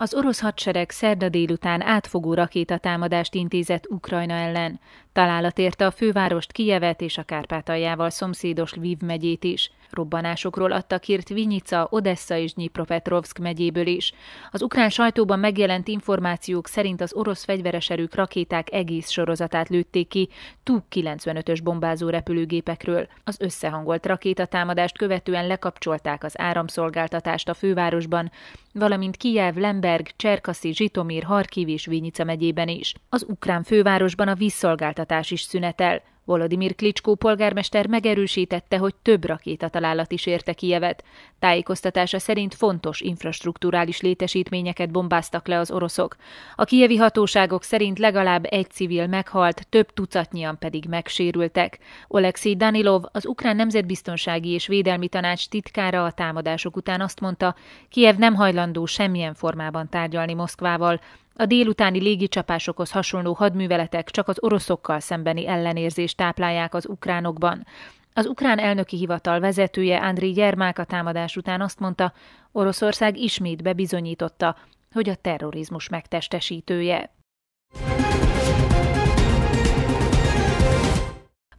Az orosz hadsereg szerda délután átfogó rakétatámadást intézett Ukrajna ellen. Találat érte a fővárost Kijevet és a Kárpátaljával szomszédos Lviv megyét is. Robbanásokról adtak hírt Vinyica, Odessa és Dnipropetrovsk megyéből is. Az ukrán sajtóban megjelent információk szerint az orosz fegyveres erők rakéták egész sorozatát lőtték ki Tu-95-ös bombázó repülőgépekről. Az összehangolt rakétatámadást követően lekapcsolták az áramszolgáltatást a fővárosban, valamint Kijev, Lemberg, Cserkaszi, Zsitomír, Harkiv és Vinyica megyében is. Az ukrán fővárosban a vízszolgáltatás is szünetel. Volodymyr Klicskó polgármester megerősítette, hogy több rakétatalálat is érte Kijevet. Tájékoztatása szerint fontos infrastruktúrális létesítményeket bombáztak le az oroszok. A kijevi hatóságok szerint legalább egy civil meghalt, több tucatnyian pedig megsérültek. Oleksiy Danilov, az Ukrán Nemzetbiztonsági és Védelmi Tanács titkára a támadások után azt mondta, Kijev nem hajlandó semmilyen formában tárgyalni Moszkvával, a délutáni légicsapásokhoz hasonló hadműveletek csak az oroszokkal szembeni ellenérzést táplálják az ukránokban. Az ukrán elnöki hivatal vezetője Andriy Gyermák a támadás után azt mondta, Oroszország ismét bebizonyította, hogy a terrorizmus megtestesítője.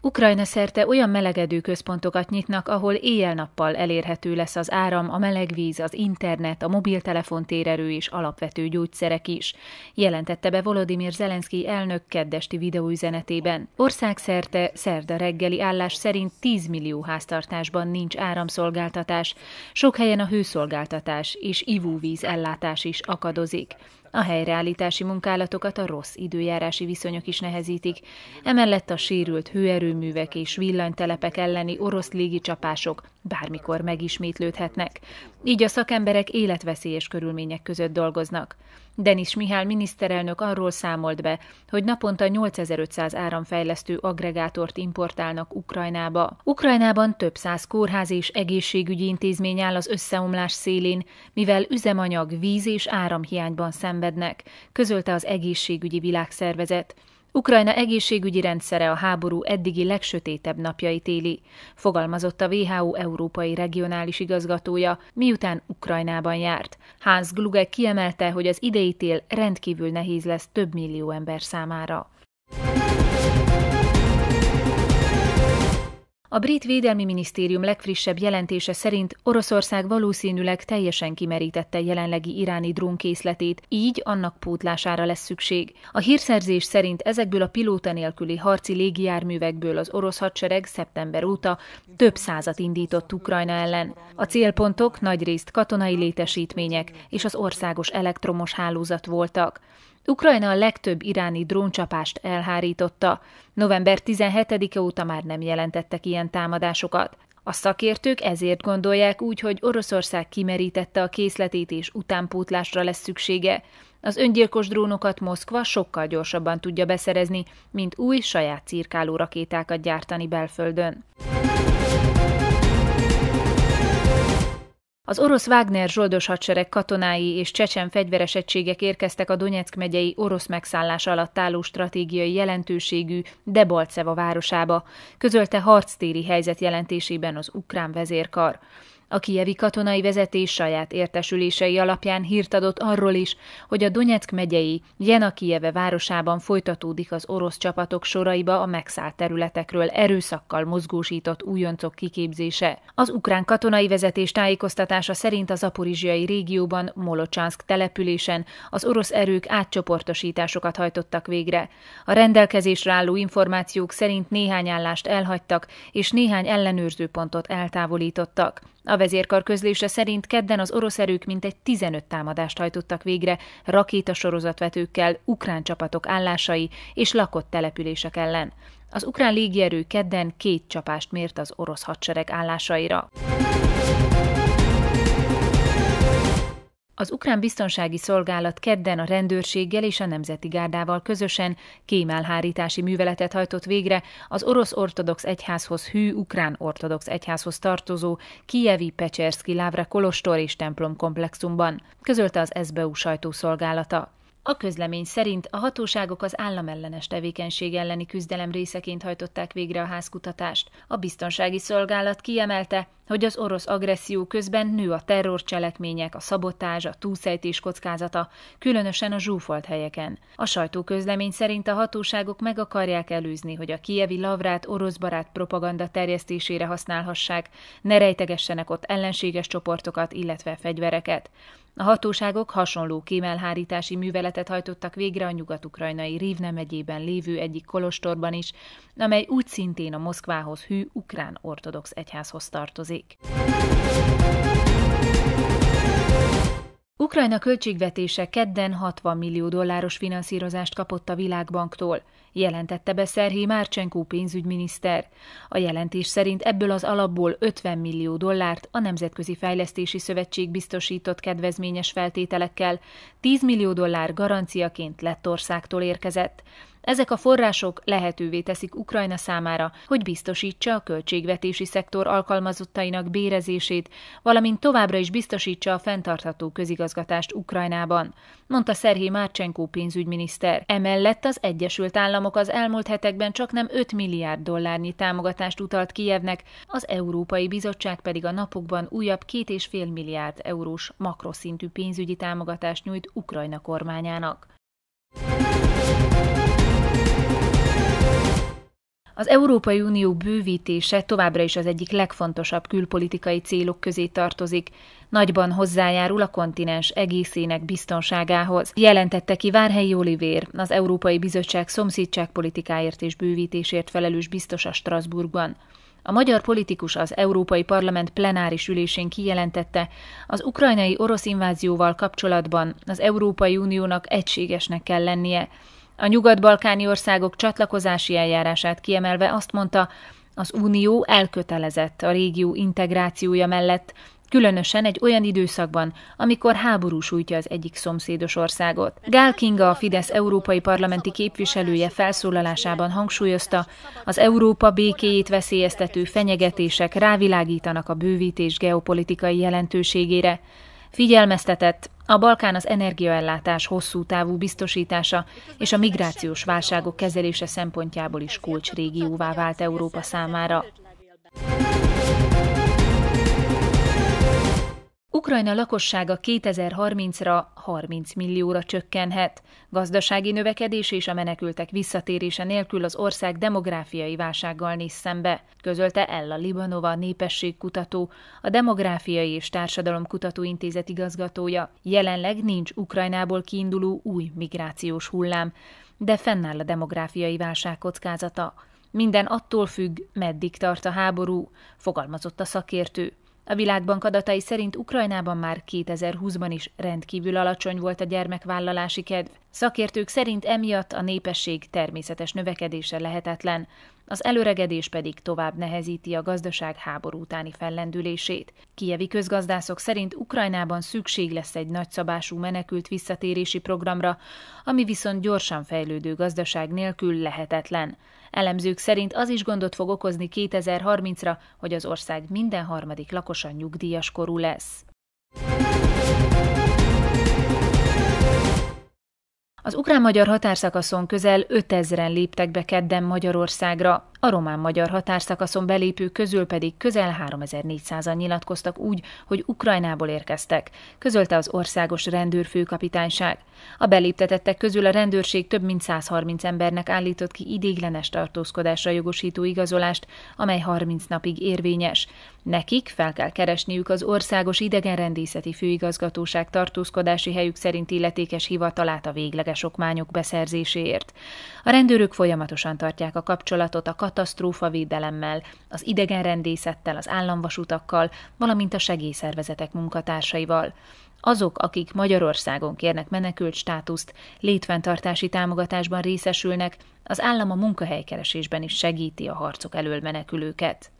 Ukrajna szerte olyan melegedő központokat nyitnak, ahol éjjel-nappal elérhető lesz az áram, a meleg víz, az internet, a mobiltelefon térerő és alapvető gyógyszerek is, jelentette be Volodymyr Zelenszky elnök keddesti videóüzenetében. Országszerte szerda reggeli állás szerint 10 millió háztartásban nincs áramszolgáltatás, sok helyen a hőszolgáltatás és ivóvíz ellátás is akadozik. A helyreállítási munkálatokat a rossz időjárási viszonyok is nehezítik, emellett a sérült hőerőművek és villanytelepek elleni orosz légicsapások bármikor megismétlődhetnek. Így a szakemberek életveszélyes körülmények között dolgoznak. Denis Mihály miniszterelnök arról számolt be, hogy naponta 8500 áramfejlesztő aggregátort importálnak Ukrajnába. Ukrajnában több száz kórház és egészségügyi intézmény áll az összeomlás szélén, mivel üzemanyag, víz és áramhiányban szenvednek, közölte az egészségügyi világszervezet. Ukrajna egészségügyi rendszere a háború eddigi legsötétebb napjait éli, fogalmazott a WHO európai regionális igazgatója, miután Ukrajnában járt. Hans Gluge kiemelte, hogy az idei tél rendkívül nehéz lesz több millió ember számára. A brit védelmi minisztérium legfrissebb jelentése szerint Oroszország valószínűleg teljesen kimerítette jelenlegi iráni drónkészletét, így annak pótlására lesz szükség. A hírszerzés szerint ezekből a pilóta nélküli harci légijárművekből az orosz hadsereg szeptember óta több százat indított Ukrajna ellen. A célpontok nagyrészt katonai létesítmények és az országos elektromos hálózat voltak. Ukrajna a legtöbb iráni dróncsapást elhárította. November 17-e óta már nem jelentettek ilyen támadásokat. A szakértők ezért gondolják úgy, hogy Oroszország kimerítette a készletét és utánpótlásra lesz szüksége. Az öngyilkos drónokat Moszkva sokkal gyorsabban tudja beszerezni, mint új saját cirkáló rakétákat gyártani belföldön. Az orosz Wagner zsoldos hadsereg katonái és csecsen fegyveres egységek érkeztek a Donetsk megyei orosz megszállás alatt álló stratégiai jelentőségű Debalceva városába, közölte harctéri helyzet jelentésében az ukrán vezérkar. A kijevi katonai vezetés saját értesülései alapján hírt adott arról is, hogy a Donetsk megyei Jena Kijeve városában folytatódik az orosz csapatok soraiba a megszállt területekről erőszakkal mozgósított újoncok kiképzése. Az ukrán katonai vezetés tájékoztatása szerint az aporizsiai régióban Molocsánszk településen az orosz erők átcsoportosításokat hajtottak végre. A rendelkezésre álló információk szerint néhány állást elhagytak, és néhány ellenőrzőpontot eltávolítottak. A vezérkar közlése szerint kedden az orosz erők mintegy 15 támadást hajtottak végre rakétasorozatvetőkkel ukrán csapatok állásai és lakott települések ellen. Az ukrán légierő kedden két csapást mért az orosz hadsereg állásaira. Az ukrán biztonsági szolgálat kedden a rendőrséggel és a Nemzeti Gárdával közösen kémelhárítási műveletet hajtott végre az orosz ortodox egyházhoz hű ukrán ortodox egyházhoz tartozó Kijevi Pecserszki Lávra Kolostor és templom komplexumban, közölte az SBU sajtószolgálata. A közlemény szerint a hatóságok az államellenes tevékenység elleni küzdelem részeként hajtották végre a házkutatást. A biztonsági szolgálat kiemelte, hogy az orosz agresszió közben nő a terrorcselekmények, a szabotázs, a túlszejtés kockázata, különösen a zsúfolt helyeken. A sajtóközlemény szerint a hatóságok meg akarják előzni, hogy a kievi lavrát orosz barát propaganda terjesztésére használhassák, ne rejtegessenek ott ellenséges csoportokat, illetve fegyvereket. A hatóságok hasonló kémelhárítási műveletet hajtottak végre a nyugat-ukrajnai Rivne megyében lévő egyik kolostorban is, amely úgy szintén a Moszkvához hű ukrán ortodox egyházhoz tartozik. Ukrajna költségvetése kedden 60 millió dolláros finanszírozást kapott a Világbanktól, jelentette be Szerhé Márcsenkó pénzügyminiszter. A jelentés szerint ebből az alapból 50 millió dollárt a Nemzetközi Fejlesztési Szövetség biztosított kedvezményes feltételekkel, 10 millió dollár garanciaként Lettországtól érkezett. Ezek a források lehetővé teszik Ukrajna számára, hogy biztosítsa a költségvetési szektor alkalmazottainak bérezését, valamint továbbra is biztosítsa a fenntartható közigazgatást Ukrajnában, mondta Szerhé Márcsenkó pénzügyminiszter. Emellett az Egyesült Államok az elmúlt hetekben csak nem 5 milliárd dollárnyi támogatást utalt Kijevnek, az Európai Bizottság pedig a napokban újabb 2,5 milliárd eurós makroszintű pénzügyi támogatást nyújt Ukrajna kormányának. Az Európai Unió bővítése továbbra is az egyik legfontosabb külpolitikai célok közé tartozik, nagyban hozzájárul a kontinens egészének biztonságához, jelentette ki Várhelyi Olivér, az Európai Bizottság szomszédságpolitikáért és bővítésért felelős biztos a Strasbourgban. A magyar politikus az Európai Parlament plenáris ülésén kijelentette, az ukrajnai orosz invázióval kapcsolatban az Európai Uniónak egységesnek kell lennie, a nyugat-balkáni országok csatlakozási eljárását kiemelve azt mondta, az Unió elkötelezett a régió integrációja mellett, különösen egy olyan időszakban, amikor háború sújtja az egyik szomszédos országot. Gál Kinga, a Fidesz európai parlamenti képviselője felszólalásában hangsúlyozta, az Európa békéjét veszélyeztető fenyegetések rávilágítanak a bővítés geopolitikai jelentőségére. Figyelmeztetett, a Balkán az energiaellátás hosszú távú biztosítása és a migrációs válságok kezelése szempontjából is kulcsrégióvá vált Európa számára. Ukrajna lakossága 2030-ra 30 millióra csökkenhet. Gazdasági növekedés és a menekültek visszatérése nélkül az ország demográfiai válsággal néz szembe, közölte Ella Libanova népességkutató, a Demográfiai és Társadalomkutató Intézet igazgatója. Jelenleg nincs Ukrajnából kiinduló új migrációs hullám, de fennáll a demográfiai válság kockázata. Minden attól függ, meddig tart a háború, fogalmazott a szakértő. A Világbank adatai szerint Ukrajnában már 2020-ban is rendkívül alacsony volt a gyermekvállalási kedv. Szakértők szerint emiatt a népesség természetes növekedése lehetetlen, az előregedés pedig tovább nehezíti a gazdaság háború utáni fellendülését. Kievi közgazdászok szerint Ukrajnában szükség lesz egy nagyszabású menekült visszatérési programra, ami viszont gyorsan fejlődő gazdaság nélkül lehetetlen. Elemzők szerint az is gondot fog okozni 2030-ra, hogy az ország minden harmadik lakosa nyugdíjas korú lesz. Az ukrán-magyar határszakaszon közel 5000-en léptek be kedden Magyarországra, a román-magyar határszakaszon belépők közül pedig közel 3400-an nyilatkoztak úgy, hogy Ukrajnából érkeztek, közölte az országos rendőrfőkapitányság. A beléptetettek közül a rendőrség több mint 130 embernek állított ki idéglenes tartózkodásra jogosító igazolást, amely 30 napig érvényes. Nekik fel kell keresniük az Országos Idegenrendészeti Főigazgatóság tartózkodási helyük szerint illetékes hivatalát a végleges okmányok beszerzéséért. A rendőrök folyamatosan tartják a kapcsolatot a katasztrófavédelemmel, az idegenrendészettel, az államvasutakkal, valamint a segélyszervezetek munkatársaival. Azok, akik Magyarországon kérnek menekült státuszt, létfenntartási támogatásban részesülnek, az állam a munkahelykeresésben is segíti a harcok elől menekülőket.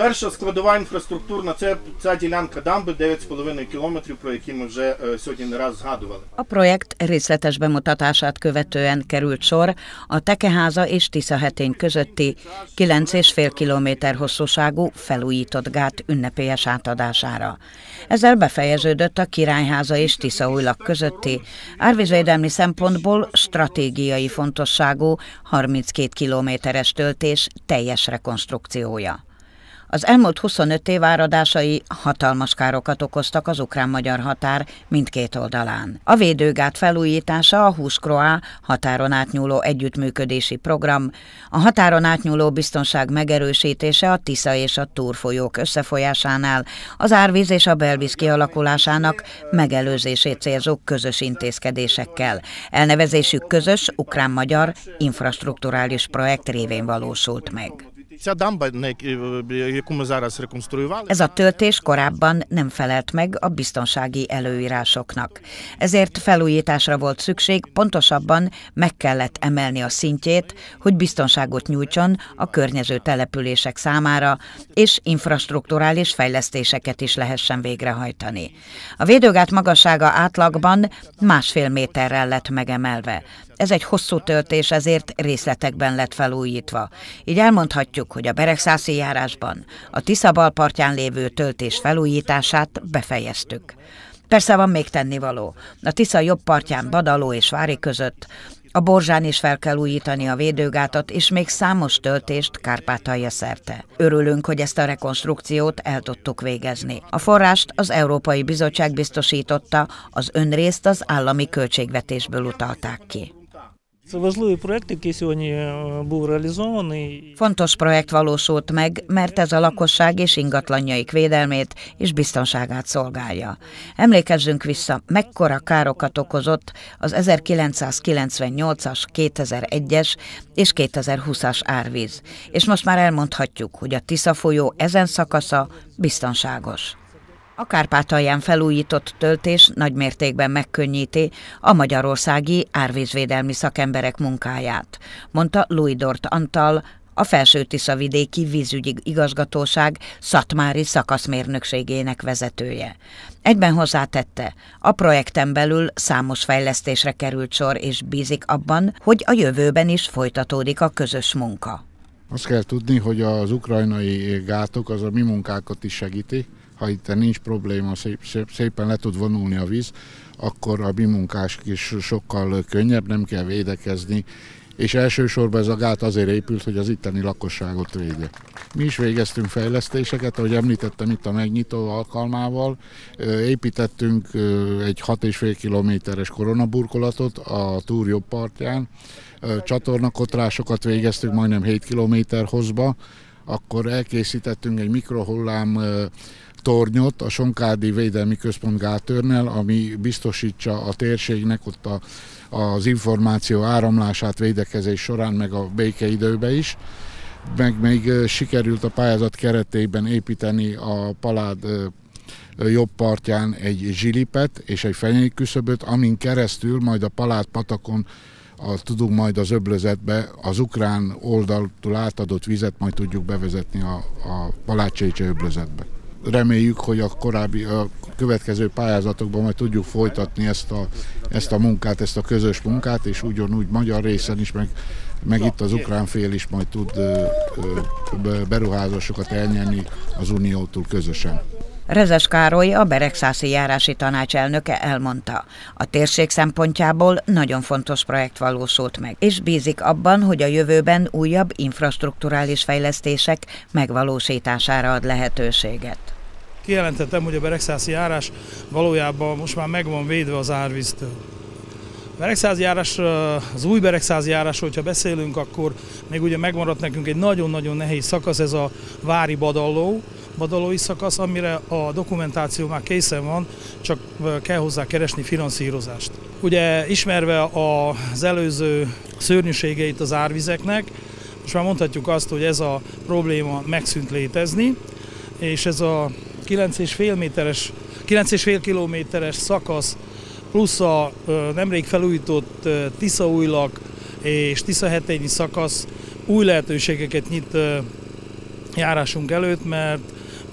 Перша складова інфраструктурна це ця ділянка дамби 9,5 кілометрів, про які ми вже сьогодні не раз згадували. A projekt részletes bemutatását követően került sor a Tekeháza és Tiszahetény közötti 9,5 kilométer hosszúságú felújított gát ünnepélyes átadására. Ezzel befejeződött a Királyháza és Tiszaújlak közötti árvízvédelmi szempontból stratégiai fontosságú 32 kilométeres töltés teljes rekonstrukciója. Az elmúlt 25 év áradásai hatalmas károkat okoztak az ukrán-magyar határ mindkét oldalán. A védőgát felújítása a Huskroá határon átnyúló együttműködési program, a határon átnyúló biztonság megerősítése a Tisza és a Túr folyók összefolyásánál, az árvíz és a belvíz kialakulásának megelőzését célzó közös intézkedésekkel. Elnevezésük közös ukrán-magyar infrastruktúrális projekt révén valósult meg. Ця дамба, яку ми зараз реконструювали, Ez a töltés korábban nem felelt meg a biztonsági előírásoknak. Ezért felújításra volt szükség, pontosabban meg kellett emelni a szintjét, hogy biztonságot nyújtson a környező települések számára, és infrastruktúrális fejlesztéseket is lehessen végrehajtani. A védőgát magassága átlagban másfél méterrel lett megemelve. Ez egy hosszú töltés, ezért részletekben lett felújítva. Így elmondhatjuk, hogy a Beregszászi járásban a Tisza balpartján lévő töltés felújítását befejeztük. Persze van még tennivaló. A Tisza jobb partján Badaló és Vári között a Borzsán is fel kell újítani a védőgátat, és még számos töltést Kárpátalja szerte. Örülünk, hogy ezt a rekonstrukciót el tudtuk végezni. A forrást az Európai Bizottság biztosította, az önrészt az állami költségvetésből utalták ki. Це важливий проект, який сьогодні е, був реалізований. Fontos projekt valósult meg, mert ez a lakosság és ingatlanjaik védelmét és biztonságát szolgálja. Emlékezzünk vissza, mekkora károkat okozott az 1998-as, 2001-es és 2020-as árvíz. És most már elmondhatjuk, hogy a Tisza folyó ezen szakasza biztonságos. A Kárpátalján felújított töltés nagymértékben megkönnyíti a magyarországi árvízvédelmi szakemberek munkáját, mondta Luidort Antal, a Felső Tisza vidéki vízügyi igazgatóság szatmári szakaszmérnökségének vezetője. Egyben hozzátette, a projekten belül számos fejlesztésre került sor, és bízik abban, hogy a jövőben is folytatódik a közös munka. Azt kell tudni, hogy az ukrajnai gátok az a mi munkákat is segíti, ha itt nincs probléma, szép, szép, szépen le tud vonulni a víz, akkor a bimunkás is sokkal könnyebb, nem kell védekezni, és elsősorban ez a gát azért épült, hogy az itteni lakosságot védje. Mi is végeztünk fejlesztéseket, ahogy említettem itt a megnyitó alkalmával. Építettünk egy 6,5 kilométeres koronaburkolatot a túr jobb partján. Csatornakotrásokat végeztünk majdnem 7 kilométer hozba, akkor elkészítettünk egy mikrohullám tornyot a Sonkádi Védelmi Központ gátörnel, ami biztosítsa a térségnek ott a, az információ áramlását védekezés során, meg a békeidőben is. Meg még sikerült a pályázat keretében építeni a Palád jobb partján egy zsilipet és egy fenyéküszöböt, amin keresztül majd a Palád patakon a, tudunk majd az öblözetbe az ukrán oldaltól átadott vizet majd tudjuk bevezetni a, a Palácsécse öblözetbe reméljük, hogy a korábbi, a következő pályázatokban majd tudjuk folytatni ezt a, ezt a munkát, ezt a közös munkát, és ugyanúgy magyar részen is, meg, meg itt az ukrán fél is majd tud beruházásokat elnyerni az Uniótól közösen. Rezes Károly, a Beregszászi járási tanács elnöke elmondta. A térség szempontjából nagyon fontos projekt valósult meg, és bízik abban, hogy a jövőben újabb infrastruktúrális fejlesztések megvalósítására ad lehetőséget. Kijelentettem, hogy a Beregszászi járás valójában most már meg van védve az árvíztől. Beregszázi járás, az új Beregszázi járás, hogyha beszélünk, akkor még ugye megmaradt nekünk egy nagyon-nagyon nehéz szakasz, ez a Vári Badalló, Badalói szakasz, amire a dokumentáció már készen van, csak kell hozzá keresni finanszírozást. Ugye ismerve az előző szörnyűségeit az árvizeknek, most már mondhatjuk azt, hogy ez a probléma megszűnt létezni, és ez a 9,5 méteres, 9,5 kilométeres szakasz plusz a nemrég felújított Tiszaújlak és Tiszahetényi szakasz új lehetőségeket nyit járásunk előtt, mert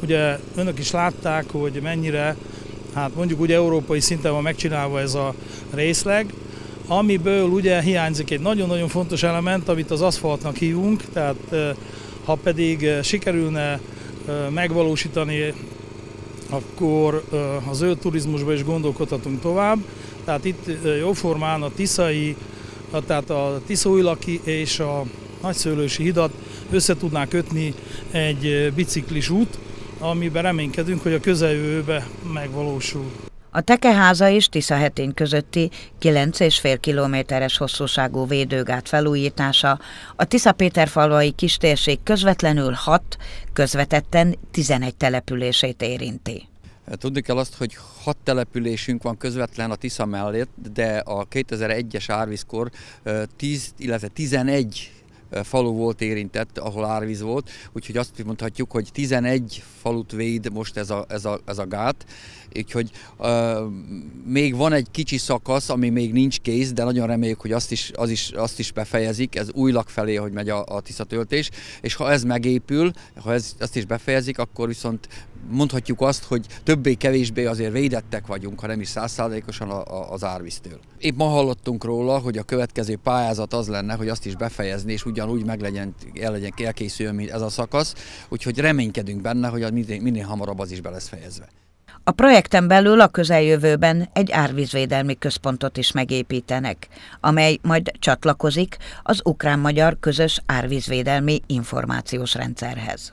ugye önök is látták, hogy mennyire, hát mondjuk ugye európai szinten van megcsinálva ez a részleg, amiből ugye hiányzik egy nagyon-nagyon fontos element, amit az aszfaltnak hívunk, tehát ha pedig sikerülne megvalósítani, akkor a zöld turizmusba is gondolkodhatunk tovább. Tehát itt jóformán a Tiszai, tehát a Tiszóilaki és a Nagyszőlősi hidat össze tudná kötni egy biciklis út, amiben reménykedünk, hogy a közeljövőben megvalósul. A Tekeháza és Tiszahetén közötti 9,5 kilométeres hosszúságú védőgát felújítása. A Tisza-Péterfalvai kistérség közvetlenül 6, közvetetten 11 települését érinti. Tudni kell azt, hogy hat településünk van közvetlen a Tisza mellett, de a 2001-es árvízkor 10, illetve 11 falu volt érintett, ahol árvíz volt, úgyhogy azt mondhatjuk, hogy 11 falut véd most ez a, ez a, ez a gát, úgyhogy uh, még van egy kicsi szakasz, ami még nincs kész, de nagyon reméljük, hogy azt is, az is, azt is befejezik, ez új lak felé, hogy megy a, a tisztatöltés, és ha ez megépül, ha ez, ezt is befejezik, akkor viszont mondhatjuk azt, hogy többé-kevésbé azért védettek vagyunk, ha nem is százszázalékosan az árvíztől. Épp ma hallottunk róla, hogy a következő pályázat az lenne, hogy azt is befejezni, és ugyanúgy meg legyen, el legyen elkészüljön, ez a szakasz, úgyhogy reménykedünk benne, hogy minél, minél hamarabb az is be lesz fejezve. A projekten belül a közeljövőben egy árvízvédelmi központot is megépítenek, amely majd csatlakozik az ukrán-magyar közös árvízvédelmi információs rendszerhez.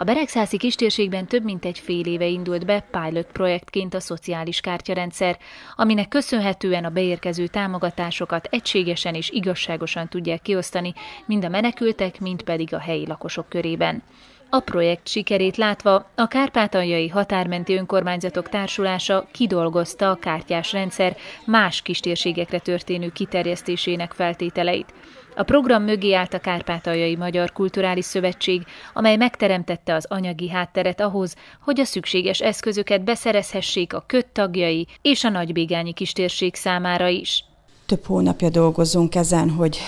A Beregszászi kistérségben több mint egy fél éve indult be pilot projektként a szociális kártyarendszer, aminek köszönhetően a beérkező támogatásokat egységesen és igazságosan tudják kiosztani mind a menekültek, mind pedig a helyi lakosok körében. A projekt sikerét látva a Kárpátaljai Határmenti Önkormányzatok Társulása kidolgozta a kártyás rendszer más kistérségekre történő kiterjesztésének feltételeit. A program mögé állt a Kárpátaljai Magyar Kulturális Szövetség, amely megteremtette az anyagi hátteret ahhoz, hogy a szükséges eszközöket beszerezhessék a köt tagjai és a nagybégányi kistérség számára is több hónapja dolgozunk ezen, hogy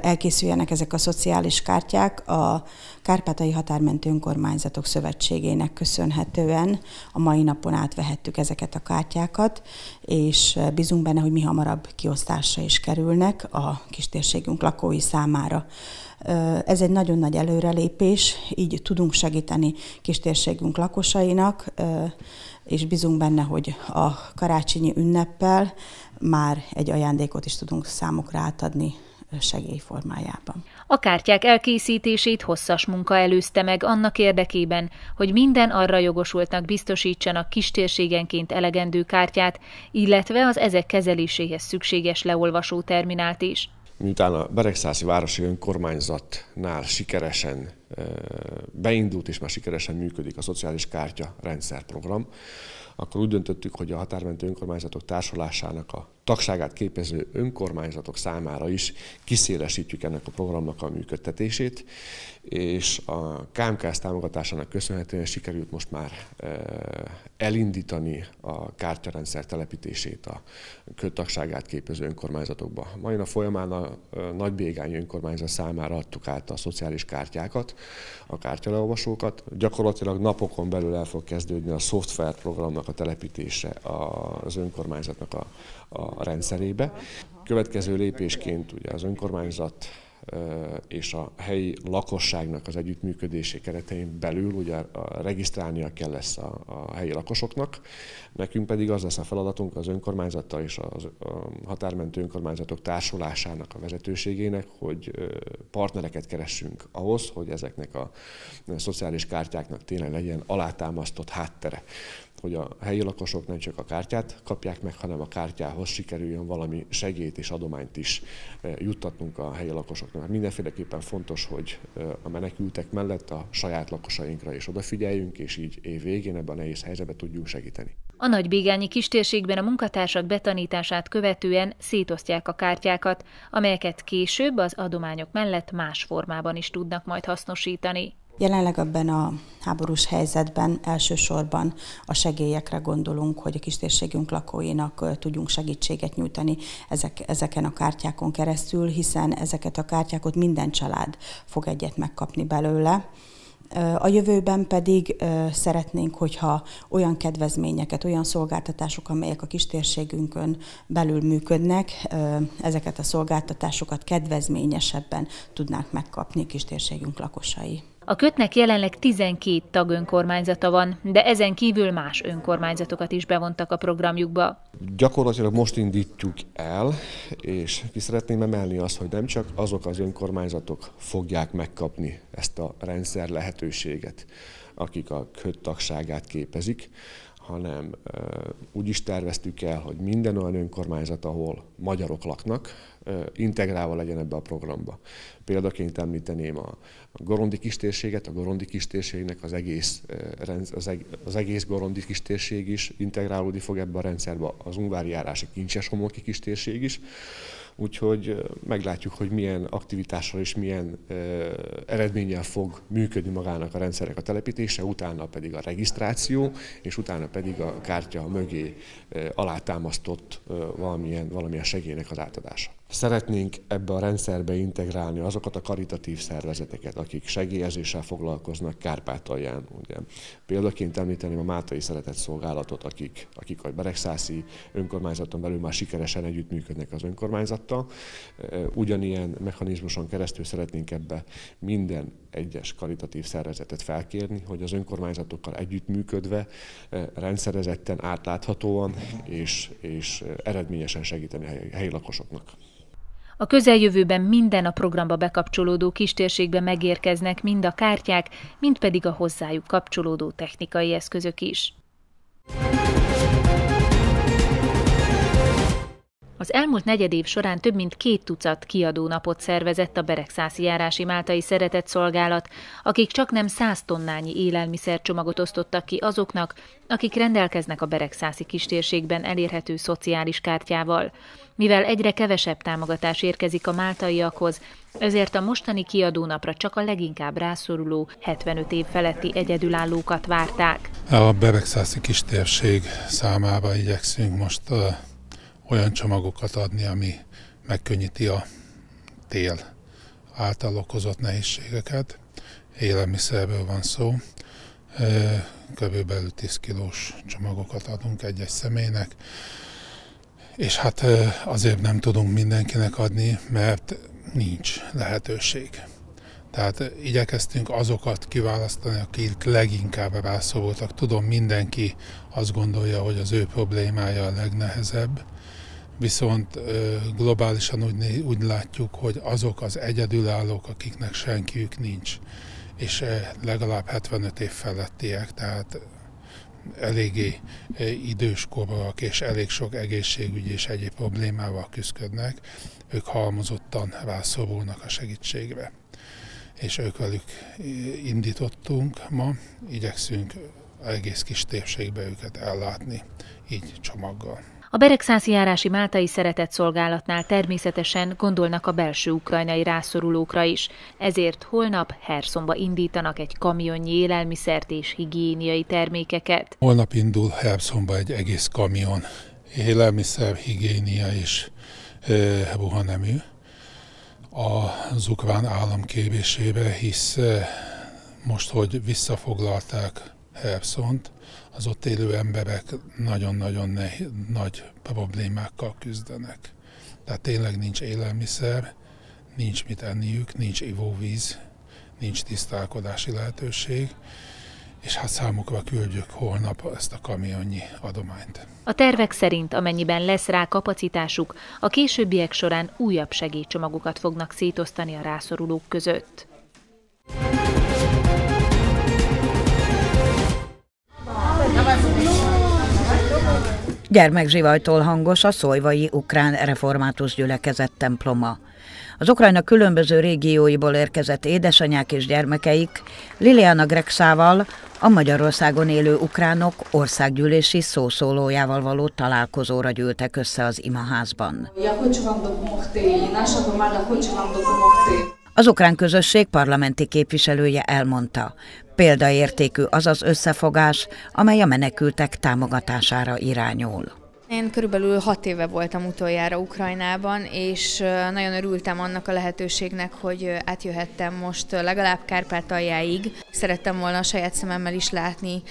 elkészüljenek ezek a szociális kártyák. A Kárpátai Határmentő Önkormányzatok Szövetségének köszönhetően a mai napon átvehettük ezeket a kártyákat, és bízunk benne, hogy mi hamarabb kiosztásra is kerülnek a kistérségünk lakói számára. Ez egy nagyon nagy előrelépés, így tudunk segíteni kistérségünk lakosainak, és bízunk benne, hogy a karácsonyi ünneppel már egy ajándékot is tudunk számukra átadni segélyformájában. A kártyák elkészítését hosszas munka előzte meg annak érdekében, hogy minden arra jogosultnak biztosítsanak kistérségenként elegendő kártyát, illetve az ezek kezeléséhez szükséges leolvasó terminált is. Miután a Beregszászi Városi Önkormányzatnál sikeresen beindult és már sikeresen működik a szociális kártya rendszerprogram, akkor úgy döntöttük, hogy a határmentő önkormányzatok társulásának a tagságát képező önkormányzatok számára is kiszélesítjük ennek a programnak a működtetését, és a KMKS támogatásának köszönhetően sikerült most már e, elindítani a kártyarendszer telepítését a köttagságát képező önkormányzatokba. Mai a folyamán a Nagybégány önkormányzat számára adtuk át a szociális kártyákat, a kártyaleolvasókat. Gyakorlatilag napokon belül el fog kezdődni a szoftver programnak a telepítése az önkormányzatnak a, a rendszerébe. Következő lépésként ugye az önkormányzat és a helyi lakosságnak az együttműködési keretein belül ugye regisztrálnia kell lesz a, a helyi lakosoknak. Nekünk pedig az lesz a feladatunk az önkormányzattal és a határmentő önkormányzatok társulásának a vezetőségének, hogy partnereket keressünk ahhoz, hogy ezeknek a szociális kártyáknak tényleg legyen alátámasztott háttere hogy a helyi lakosok nem csak a kártyát kapják meg, hanem a kártyához sikerüljön valami segélyt és adományt is eh, juttatnunk a helyi lakosoknak. Mert mindenféleképpen fontos, hogy eh, a menekültek mellett a saját lakosainkra is odafigyeljünk, és így év végén ebben a nehéz helyzetben tudjunk segíteni. A nagybégányi kistérségben a munkatársak betanítását követően szétosztják a kártyákat, amelyeket később az adományok mellett más formában is tudnak majd hasznosítani. Jelenleg ebben a háborús helyzetben elsősorban a segélyekre gondolunk, hogy a kistérségünk lakóinak tudjunk segítséget nyújtani ezek, ezeken a kártyákon keresztül, hiszen ezeket a kártyákat minden család fog egyet megkapni belőle. A jövőben pedig szeretnénk, hogyha olyan kedvezményeket, olyan szolgáltatások, amelyek a kistérségünkön belül működnek, ezeket a szolgáltatásokat kedvezményesebben tudnánk megkapni kistérségünk lakosai. A kötnek jelenleg 12 tagönkormányzata van, de ezen kívül más önkormányzatokat is bevontak a programjukba. Gyakorlatilag most indítjuk el, és ki szeretném emelni azt, hogy nem csak azok az önkormányzatok fogják megkapni ezt a rendszer lehetőséget, akik a köt tagságát képezik, hanem úgy is terveztük el, hogy minden olyan önkormányzat, ahol magyarok laknak, integrálva legyen ebbe a programba. Példaként említeném a Gorondi kistérséget, a Gorondi kistérségnek az egész, az, egész Gorondi kistérség is integrálódni fog ebbe a rendszerbe, az Ungvári járási kincses homoki kistérség is, úgyhogy meglátjuk, hogy milyen aktivitással és milyen eredménnyel fog működni magának a rendszerek a telepítése, utána pedig a regisztráció, és utána pedig a kártya mögé alátámasztott valamilyen, valamilyen segélynek az átadása. Szeretnénk ebbe a rendszerbe integrálni azokat a karitatív szervezeteket, akik segélyezéssel foglalkoznak Kárpátalján. Ugye. Példaként említeném a Mátai Szeretett Szolgálatot, akik, akik a Beregszászi önkormányzaton belül már sikeresen együttműködnek az önkormányzattal. Ugyanilyen mechanizmuson keresztül szeretnénk ebbe minden egyes karitatív szervezetet felkérni, hogy az önkormányzatokkal együttműködve rendszerezetten, átláthatóan és, és eredményesen segíteni a helyi lakosoknak. A közeljövőben minden a programba bekapcsolódó kistérségbe megérkeznek mind a kártyák, mind pedig a hozzájuk kapcsolódó technikai eszközök is. Az elmúlt negyed év során több mint két tucat kiadó napot szervezett a Beregszászi járási Máltai Szeretett Szolgálat, akik csak nem száz tonnányi élelmiszercsomagot osztottak ki azoknak, akik rendelkeznek a Beregszászi kistérségben elérhető szociális kártyával. Mivel egyre kevesebb támogatás érkezik a máltaiakhoz, ezért a mostani kiadónapra csak a leginkább rászoruló 75 év feletti egyedülállókat várták. A Beregszászi kistérség számába igyekszünk most olyan csomagokat adni, ami megkönnyíti a tél által okozott nehézségeket. Élelmiszerből van szó. Körülbelül 10 kilós csomagokat adunk egy-egy személynek. És hát azért nem tudunk mindenkinek adni, mert nincs lehetőség. Tehát igyekeztünk azokat kiválasztani, akik leginkább rászorultak. Tudom, mindenki azt gondolja, hogy az ő problémája a legnehezebb, viszont globálisan úgy, úgy látjuk, hogy azok az egyedülállók, akiknek senkiük nincs, és legalább 75 év felettiek, tehát eléggé időskorúak és elég sok egészségügyi és egyéb problémával küzdködnek, ők halmozottan rászorulnak a segítségre. És ők velük indítottunk ma, igyekszünk egész kis térségbe őket ellátni, így csomaggal. A Beregszászi járási Máltai Szeretett Szolgálatnál természetesen gondolnak a belső ukrajnai rászorulókra is, ezért holnap Herszomba indítanak egy kamionnyi élelmiszert és higiéniai termékeket. Holnap indul Herszomba egy egész kamion élelmiszer, higiénia és e, ruhanemű az ukrán állam kébésébe, hisz e, most, hogy visszafoglalták Herszont, az ott élő emberek nagyon-nagyon nagy problémákkal küzdenek. Tehát tényleg nincs élelmiszer, nincs mit enniük, nincs ivóvíz, nincs tisztálkodási lehetőség, és hát számukra küldjük holnap ezt a kamionnyi adományt. A tervek szerint, amennyiben lesz rá kapacitásuk, a későbbiek során újabb segélycsomagokat fognak szétosztani a rászorulók között. Gyermekzsivajtól hangos a Szojvai Ukrán Református Gyülekezet temploma. Az Ukrajna különböző régióiból érkezett édesanyák és gyermekeik Liliana Grexával, A Magyarországon élő ukránok országgyűlési szószólójával való találkozóra gyűltek össze az imaházban. Az ukrán közösség parlamenti képviselője elmondta, példaértékű az az összefogás, amely a menekültek támogatására irányul. Én körülbelül hat éve voltam utoljára Ukrajnában, és nagyon örültem annak a lehetőségnek, hogy átjöhettem most legalább Kárpátaljáig. Szerettem volna a saját szememmel is látni,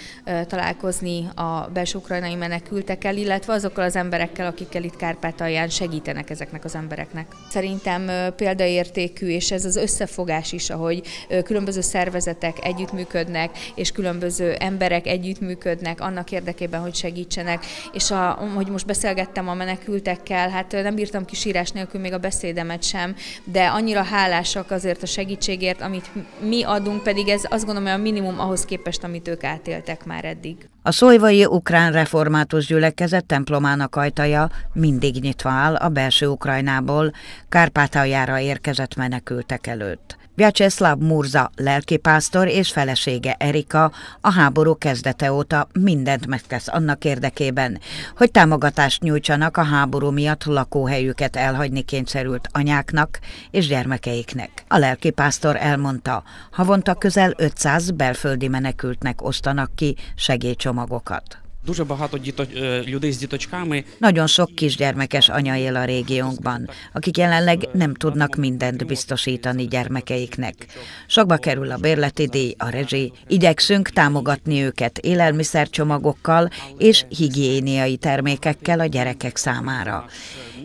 találkozni a belső ukrajnai menekültekkel, illetve azokkal az emberekkel, akikkel itt Kárpátalján segítenek ezeknek az embereknek. Szerintem példaértékű, és ez az összefogás is, ahogy különböző szervezetek együttműködnek, és különböző emberek együttműködnek annak érdekében, hogy segítsenek, és a, hogy ahogy most beszélgettem a menekültekkel, hát nem bírtam kisírás nélkül még a beszédemet sem, de annyira hálásak azért a segítségért, amit mi adunk, pedig ez azt gondolom, hogy a minimum ahhoz képest, amit ők átéltek már eddig. A szójvai ukrán református gyülekezet templomának ajtaja mindig nyitva áll a belső Ukrajnából, Kárpátaljára érkezett menekültek előtt. Vyacheslav Murza lelkipásztor és felesége Erika a háború kezdete óta mindent megtesz annak érdekében, hogy támogatást nyújtsanak a háború miatt lakóhelyüket elhagyni kényszerült anyáknak és gyermekeiknek. A lelkipásztor elmondta, havonta közel 500 belföldi menekültnek osztanak ki segélycsomagokat. Дуже багато діто, людей з діточками. Nagyon sok kisgyermekes anya él a régiónkban, akik jelenleg nem tudnak mindent biztosítani gyermekeiknek. Sokba kerül a bérleti díj, a rezsi. Igyekszünk támogatni őket élelmiszercsomagokkal és higiéniai termékekkel a gyerekek számára.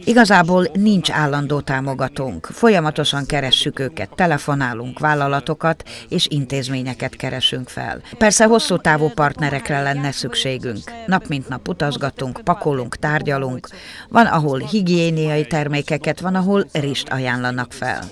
Igazából nincs állandó támogatónk. Folyamatosan keressük őket, telefonálunk, vállalatokat és intézményeket keresünk fel. Persze hosszú távú partnerekre lenne szükségünk. Nap mint nap utazgatunk, pakolunk, tárgyalunk. Van, ahol higiéniai termékeket, van, ahol rist ajánlanak fel.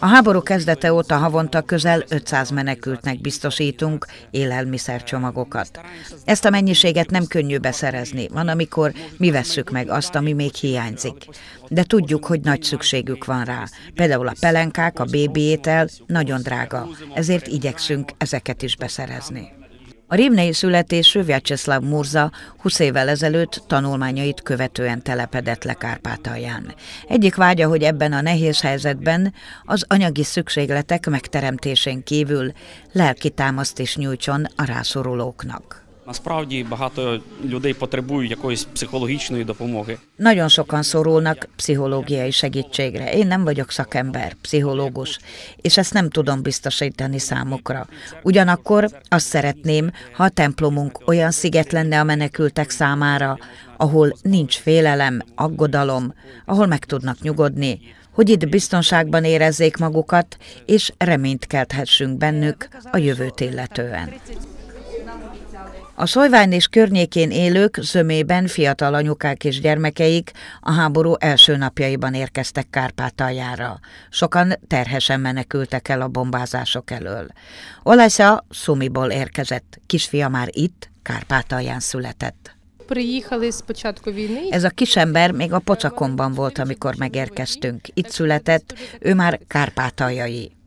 A háború kezdete óta havonta közel 500 menekültnek biztosítunk élelmiszercsomagokat. Ezt a mennyiséget nem könnyű beszerezni, van, amikor mi vesszük meg azt, ami még hiányzik. De tudjuk, hogy nagy szükségük van rá. Például a pelenkák, a bébi étel nagyon drága, ezért igyekszünk ezeket is beszerezni. A rémnei születésű Vyacheslav Murza 20 évvel ezelőtt tanulmányait követően telepedett le Kárpátalján. Egyik vágya, hogy ebben a nehéz helyzetben az anyagi szükségletek megteremtésén kívül lelki támaszt is nyújtson a rászorulóknak. Насправді багато людей потребують якоїсь pszichológiai допомоги. Nagyon sokan szorulnak pszichológiai segítségre. Én nem vagyok szakember, pszichológus, és ezt nem tudom biztosítani számukra. Ugyanakkor azt szeretném, ha a templomunk olyan sziget lenne a menekültek számára, ahol nincs félelem, aggodalom, ahol meg tudnak nyugodni, hogy itt biztonságban érezzék magukat, és reményt kelthessünk bennük a jövőt illetően. A Szojvány és környékén élők zömében fiatal anyukák és gyermekeik a háború első napjaiban érkeztek Kárpátaljára. Sokan terhesen menekültek el a bombázások elől. Olesza Szumiból érkezett, kisfia már itt, Kárpátalján született. Ez a kisember még a pocsakomban volt, amikor megérkeztünk. Itt született, ő már kárpátaljai.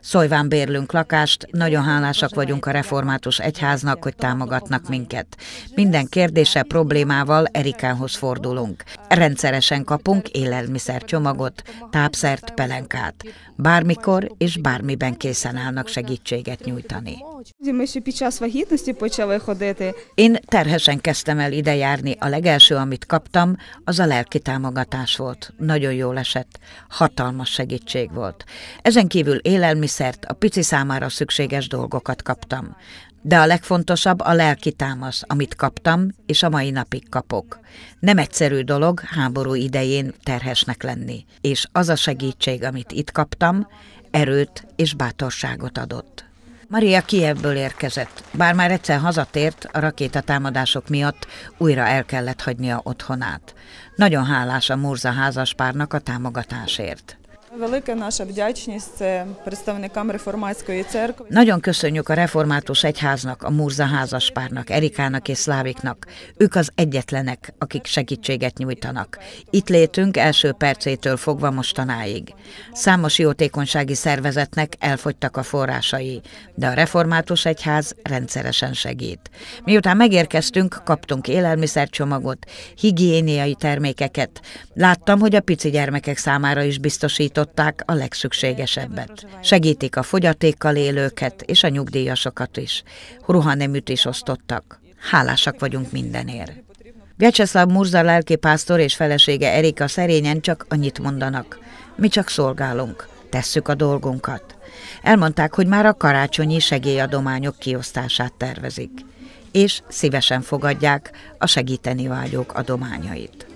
Szojván bérlünk lakást, nagyon hálásak vagyunk a református egyháznak, hogy támogatnak minket. Minden kérdése, problémával Erikához fordulunk. Rendszeresen kapunk élelmiszercsomagot, tápszert, pelenkát. Bármikor és bármiben készen állnak segítséget nyújtani. Én terhesen kezdtem el ide járni. A legelső, amit kaptam, az a lelki támogatás volt. Nagyon jól esett. Hatalmas segítség volt. Ezen kívül élelmiszert, a pici számára szükséges dolgokat kaptam. De a legfontosabb a lelki támasz, amit kaptam, és a mai napig kapok. Nem egyszerű dolog háború idején terhesnek lenni, és az a segítség, amit itt kaptam, erőt és bátorságot adott. Maria Kievből érkezett. Bár már egyszer hazatért, a rakétatámadások miatt újra el kellett hagynia otthonát. Nagyon hálás a Murza házaspárnak a támogatásért. Nagyon köszönjük a református egyháznak, a Murza házaspárnak, Erikának és Szláviknak. Ők az egyetlenek, akik segítséget nyújtanak. Itt létünk első percétől fogva mostanáig. Számos jótékonysági szervezetnek elfogytak a forrásai, de a református egyház rendszeresen segít. Miután megérkeztünk, kaptunk élelmiszercsomagot, higiéniai termékeket. Láttam, hogy a pici gyermekek számára is biztosították a legszükségesebbet. Segítik a fogyatékkal élőket és a nyugdíjasokat is. Ruhaneműt is osztottak. Hálásak vagyunk mindenért. Vyacheslav Murza lelkipásztor és felesége Erika szerényen csak annyit mondanak. Mi csak szolgálunk, tesszük a dolgunkat. Elmondták, hogy már a karácsonyi segélyadományok kiosztását tervezik, és szívesen fogadják a segíteni vágyók adományait.